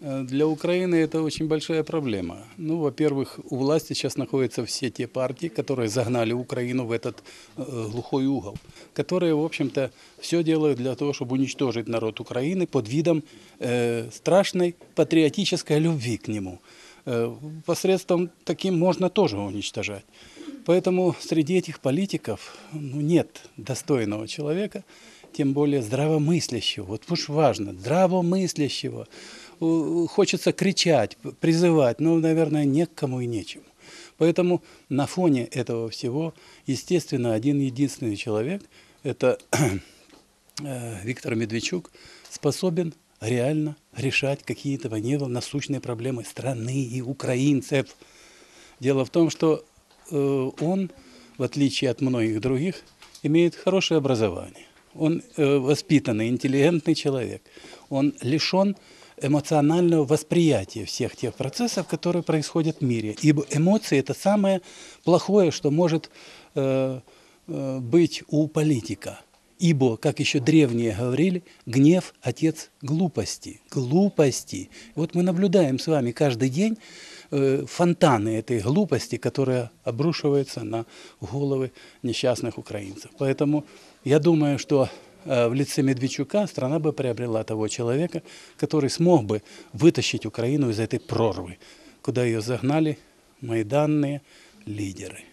Э, Для Украины это очень большая проблема. Ну, во-первых, у власти сейчас находятся все те партии, которые загнали Украину в этот э, глухой угол, которые, в общем-то, все делают для того, чтобы уничтожить народ Украины под видом э, страшной патриотической любви к нему. Э, посредством таким можно тоже уничтожать. Поэтому среди этих политиков ну, нет достойного человека, тем более здравомыслящего. Вот уж важно, здравомыслящего. Хочется кричать, призывать, но, наверное, не к кому и нечему. Поэтому на фоне этого всего, естественно, один единственный человек, это э, Виктор Медведчук, способен реально решать какие-то насущные проблемы страны и украинцев. Дело в том, что э, он, в отличие от многих других, имеет хорошее образование. Он э, воспитанный, интеллигентный человек. Он лишен эмоционального восприятия всех тех процессов, которые происходят в мире. Ибо эмоции – это самое плохое, что может э, э, быть у политика. Ибо, как еще древние говорили, гнев – отец глупости. Глупости. Вот мы наблюдаем с вами каждый день э, фонтаны этой глупости, которая обрушивается на головы несчастных украинцев. Поэтому я думаю, что в лице Медведчука страна бы приобрела того человека, который смог бы вытащить Украину из этой прорвы, куда ее загнали майданные лидеры.